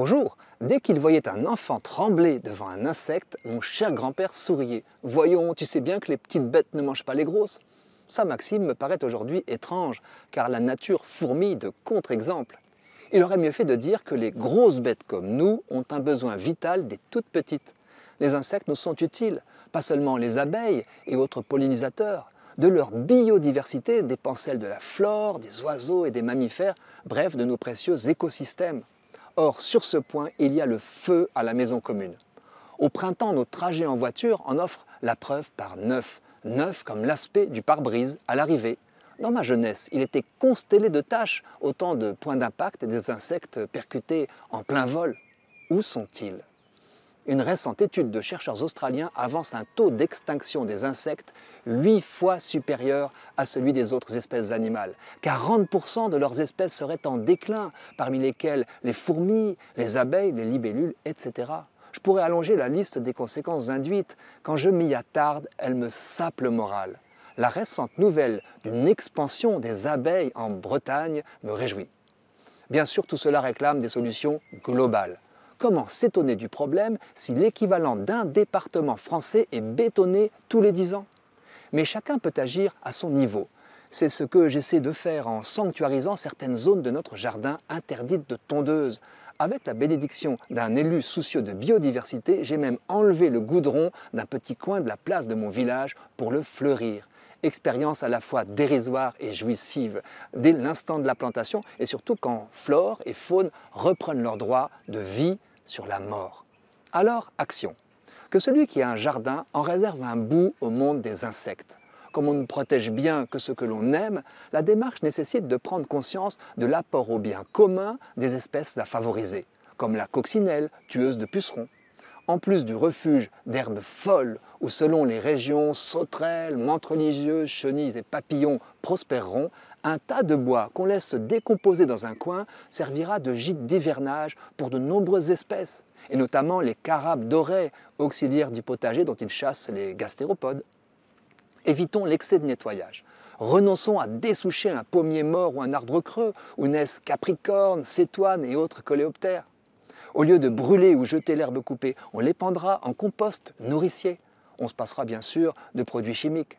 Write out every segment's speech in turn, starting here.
Bonjour Dès qu'il voyait un enfant trembler devant un insecte, mon cher grand-père souriait. Voyons, tu sais bien que les petites bêtes ne mangent pas les grosses. Sa maxime me paraît aujourd'hui étrange, car la nature fourmille de contre-exemples. Il aurait mieux fait de dire que les grosses bêtes comme nous ont un besoin vital des toutes petites. Les insectes nous sont utiles, pas seulement les abeilles et autres pollinisateurs, de leur biodiversité dépend celle de la flore, des oiseaux et des mammifères, bref, de nos précieux écosystèmes. Or, sur ce point, il y a le feu à la maison commune. Au printemps, nos trajets en voiture en offrent la preuve par neuf, neuf comme l'aspect du pare-brise à l'arrivée. Dans ma jeunesse, il était constellé de taches, autant de points d'impact des insectes percutés en plein vol. Où sont-ils? Une récente étude de chercheurs australiens avance un taux d'extinction des insectes 8 fois supérieur à celui des autres espèces animales. 40% de leurs espèces seraient en déclin, parmi lesquelles les fourmis, les abeilles, les libellules, etc. Je pourrais allonger la liste des conséquences induites. Quand je m'y attarde, elle me sape le moral. La récente nouvelle d'une expansion des abeilles en Bretagne me réjouit. Bien sûr, tout cela réclame des solutions globales. Comment s'étonner du problème si l'équivalent d'un département français est bétonné tous les dix ans? Mais chacun peut agir à son niveau. C'est ce que j'essaie de faire en sanctuarisant certaines zones de notre jardin interdites de tondeuses. Avec la bénédiction d'un élu soucieux de biodiversité, j'ai même enlevé le goudron d'un petit coin de la place de mon village pour le fleurir expérience à la fois dérisoire et jouissive dès l'instant de la plantation et surtout quand flore et faune reprennent leur droit de vie sur la mort. Alors, action. Que celui qui a un jardin en réserve un bout au monde des insectes. Comme on ne protège bien que ce que l'on aime, la démarche nécessite de prendre conscience de l'apport au bien commun des espèces à favoriser, comme la coccinelle, tueuse de pucerons. En plus du refuge d'herbes folles où selon les régions, sauterelles, menthes religieuses, chenilles et papillons prospéreront, un tas de bois qu'on laisse se décomposer dans un coin servira de gîte d'hivernage pour de nombreuses espèces, et notamment les carabes dorés, auxiliaires du potager dont ils chassent les gastéropodes. Évitons l'excès de nettoyage. Renonçons à dessoucher un pommier mort ou un arbre creux où naissent capricornes, cétoines et autres coléoptères. Au lieu de brûler ou jeter l'herbe coupée, on l'épandra en compost nourricier. On se passera bien sûr de produits chimiques.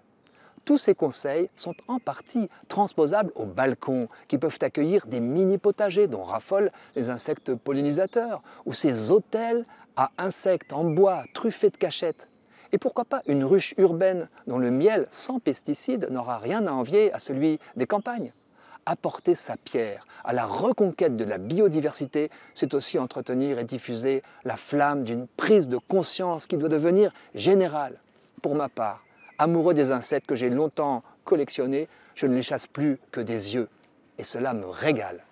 Tous ces conseils sont en partie transposables aux balcons qui peuvent accueillir des mini-potagers dont raffolent les insectes pollinisateurs ou ces hôtels à insectes en bois truffés de cachettes. Et pourquoi pas une ruche urbaine dont le miel sans pesticides n'aura rien à envier à celui des campagnes? Apporter sa pierre à la reconquête de la biodiversité, c'est aussi entretenir et diffuser la flamme d'une prise de conscience qui doit devenir générale. Pour ma part, Amoureux des insectes que j'ai longtemps collectionnés, je ne les chasse plus que des yeux. Et cela me régale.